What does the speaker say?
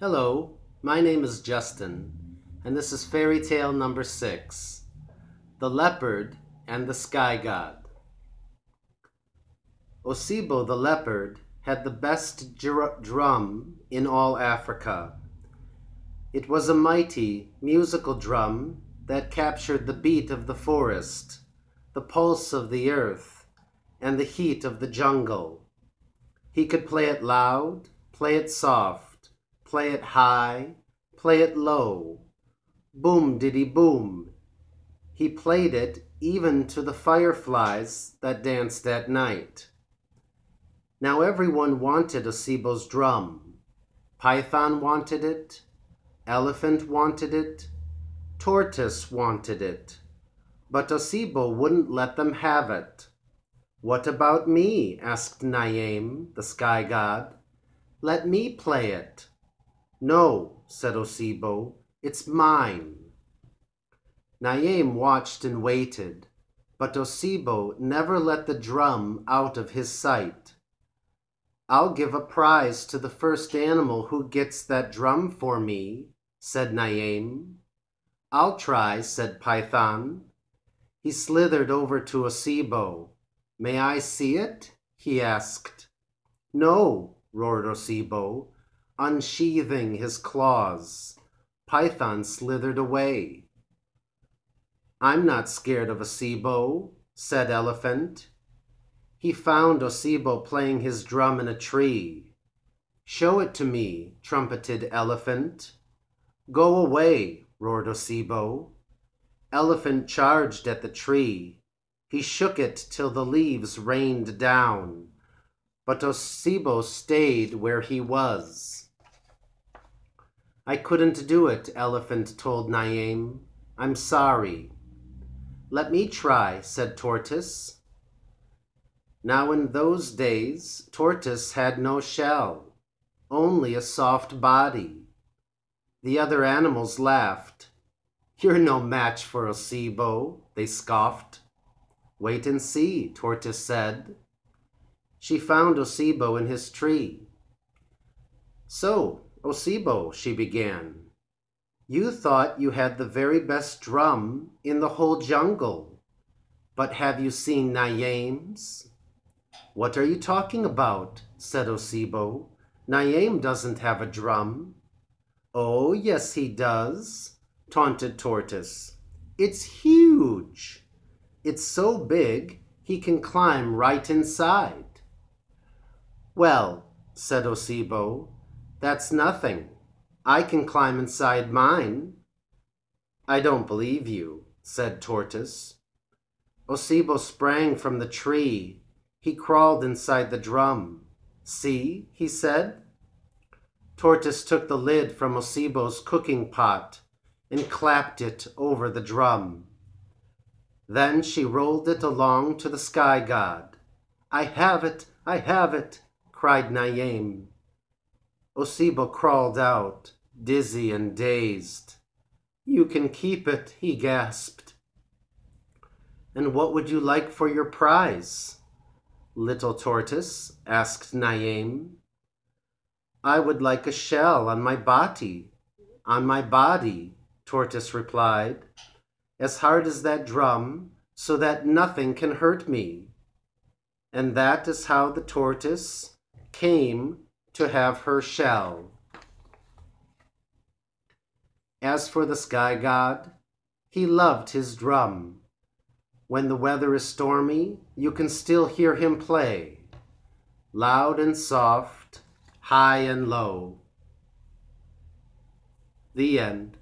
Hello, my name is Justin, and this is fairy tale number six The Leopard and the Sky God. Osebo the leopard had the best dr- drum in all Africa. It was a mighty, musical drum that captured the beat of the forest, the pulse of the earth, and the heat of the jungle. He could play it loud, play it soft, play it high, play it low. Boom diddy boom. He played it even to the fireflies that danced at night. Now everyone wanted Osebo's drum. Python wanted it, elephant wanted it, tortoise wanted it, but Osebo wouldn't let them have it. What about me? asked Nyame, the sky god. Let me play it. No, said Osebo, it's mine. Nyame watched and waited, but Osebo never let the drum out of his sight. I'll give a prize to the first animal who gets that drum for me, said Nyame. I'll try, said Python. He slithered over to Osebo. May I see it? he asked. No, roared Osebo, unsheathing his claws. Python slithered away. I'm not scared of Osebo, said Elephant. He found Osebo playing his drum in a tree. Show it to me, trumpeted Elephant. Go away, roared Osebo. Elephant charged at the tree. He shook it till the leaves rained down, but Osebo stayed where he was. I couldn't do it, Elephant told Nyame. I'm sorry. Let me try, said Tortoise. Now in those days, Tortoise had no shell, only a soft body. The other animals laughed. You're no match for Osebo, they scoffed. Wait and see, Tortoise said. She found Osebo in his tree. So, Osebo, she began, you thought you had the very best drum in the whole jungle. But have you seen Nyame's? What are you talking about? said Osebo. Nyame doesn't have a drum. Oh, yes, he does, taunted Tortoise. It's huge. It's so big he can climb right inside. Well, said Osebo, that's nothing. I can climb inside mine. I don't believe you, said Tortoise. Osebo sprang from the tree. He crawled inside the drum. See, he said. Tortoise took the lid from Osebo's cooking pot and clapped it over the drum. Then she rolled it along to the sky god. I have it, I have it, cried Nyame. Osebo crawled out, dizzy and dazed. You can keep it, he gasped. And what would you like for your prize? Little tortoise asked Nyame. I would like a shell on my body, on my body, Tortoise replied, as hard as that drum, so that nothing can hurt me. And that is how the tortoise came to have her shell. As for the sky god, he loved his drum. When the weather is stormy, you can still hear him play, loud and soft, high and low. The end.